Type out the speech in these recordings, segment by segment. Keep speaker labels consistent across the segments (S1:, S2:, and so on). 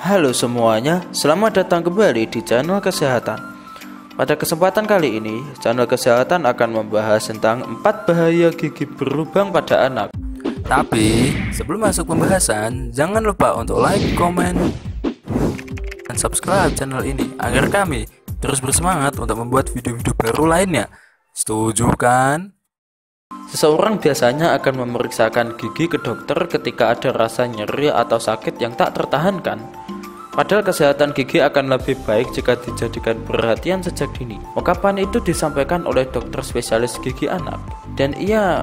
S1: Halo semuanya, selamat datang kembali di channel kesehatan. Pada kesempatan kali ini, channel kesehatan akan membahas tentang empat bahaya gigi berlubang pada anak.
S2: Tapi sebelum masuk pembahasan, jangan lupa untuk like, komen, dan subscribe channel ini agar kami terus bersemangat untuk membuat video-video baru lainnya. Setuju kan?
S1: Seseorang biasanya akan memeriksakan gigi ke dokter ketika ada rasa nyeri atau sakit yang tak tertahankan. Padahal kesehatan gigi akan lebih baik jika dijadikan perhatian sejak dini. Ungkapan itu disampaikan oleh dokter spesialis gigi anak dan ia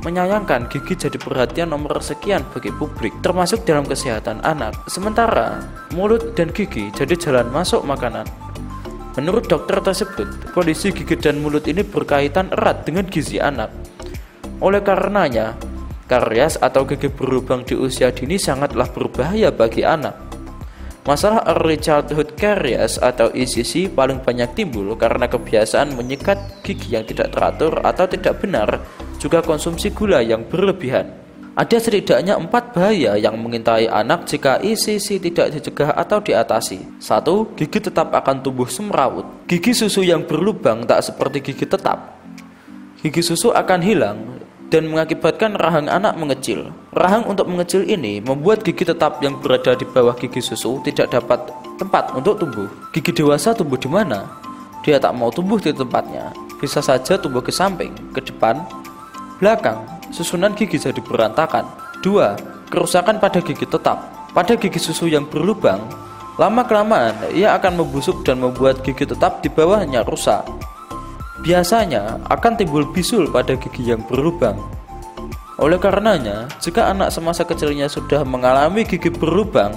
S1: menyayangkan gigi jadi perhatian nomor sekian bagi publik, termasuk dalam kesehatan anak. Sementara mulut dan gigi jadi jalan masuk makanan. Menurut dokter tersebut, kondisi gigi dan mulut ini berkaitan erat dengan gizi anak. Oleh karenanya, karies atau gigi berlubang di usia dini sangatlah berbahaya bagi anak. Masalah early childhood caries atau ECC paling banyak timbul karena kebiasaan menyikat gigi yang tidak teratur atau tidak benar, juga konsumsi gula yang berlebihan. Ada setidaknya empat bahaya yang mengintai anak jika ICC tidak dicegah atau diatasi. Satu, gigi tetap akan tumbuh semrawut. Gigi susu yang berlubang tak seperti gigi tetap. Gigi susu akan hilang dan mengakibatkan rahang anak mengecil. Rahang untuk mengecil ini membuat gigi tetap yang berada di bawah gigi susu tidak dapat tempat untuk tumbuh. Gigi dewasa tumbuh di mana? Dia tak mau tumbuh di tempatnya. Bisa saja tumbuh ke samping, ke depan, belakang, susunan gigi jadi berantakan. 2. Kerusakan pada gigi tetap. Pada gigi susu yang berlubang, lama-kelamaan ia akan membusuk dan membuat gigi tetap di bawahnya rusak. Biasanya akan timbul bisul pada gigi yang berlubang. Oleh karenanya, jika anak semasa kecilnya sudah mengalami gigi berlubang,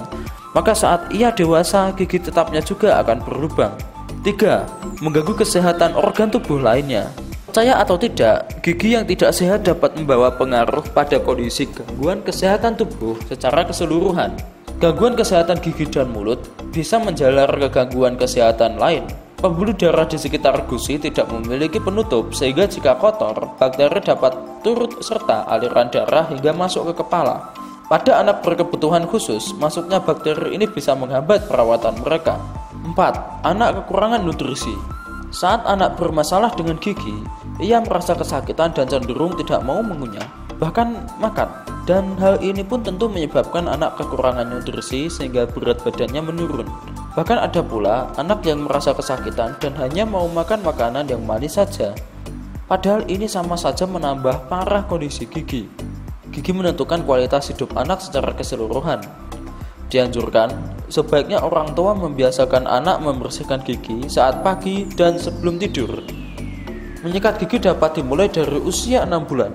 S1: maka saat ia dewasa gigi tetapnya juga akan berlubang. 3. Mengganggu kesehatan organ tubuh lainnya. Percaya atau tidak, gigi yang tidak sehat dapat membawa pengaruh pada kondisi gangguan kesehatan tubuh secara keseluruhan. Gangguan kesehatan gigi dan mulut bisa menjalar ke gangguan kesehatan lain. Pembuluh darah di sekitar gusi tidak memiliki penutup sehingga jika kotor, bakteri dapat turut serta aliran darah hingga masuk ke kepala. Pada anak berkebutuhan khusus, masuknya bakteri ini bisa menghambat perawatan mereka. 4. Anak kekurangan nutrisi saat anak bermasalah dengan gigi, ia merasa kesakitan dan cenderung tidak mau mengunyah, bahkan makan. Dan hal ini pun tentu menyebabkan anak kekurangan nutrisi sehingga berat badannya menurun. Bahkan ada pula anak yang merasa kesakitan dan hanya mau makan makanan yang manis saja. Padahal ini sama saja menambah parah kondisi gigi. Gigi menentukan kualitas hidup anak secara keseluruhan. Dianjurkan, sebaiknya orang tua membiasakan anak membersihkan gigi saat pagi dan sebelum tidur. Menyikat gigi dapat dimulai dari usia 6 bulan.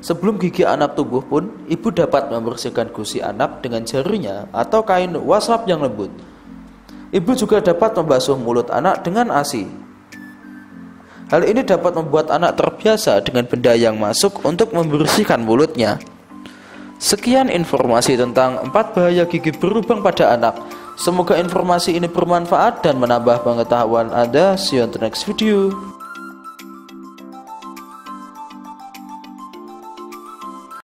S1: Sebelum gigi anak tumbuh pun, ibu dapat membersihkan gusi anak dengan jarinya atau kain waslap yang lembut. Ibu juga dapat membasuh mulut anak dengan ASI. Hal ini dapat membuat anak terbiasa dengan benda yang masuk untuk membersihkan mulutnya. Sekian informasi tentang empat bahaya gigi berlubang pada anak. Semoga informasi ini bermanfaat dan menambah pengetahuan Anda. See you on the next video.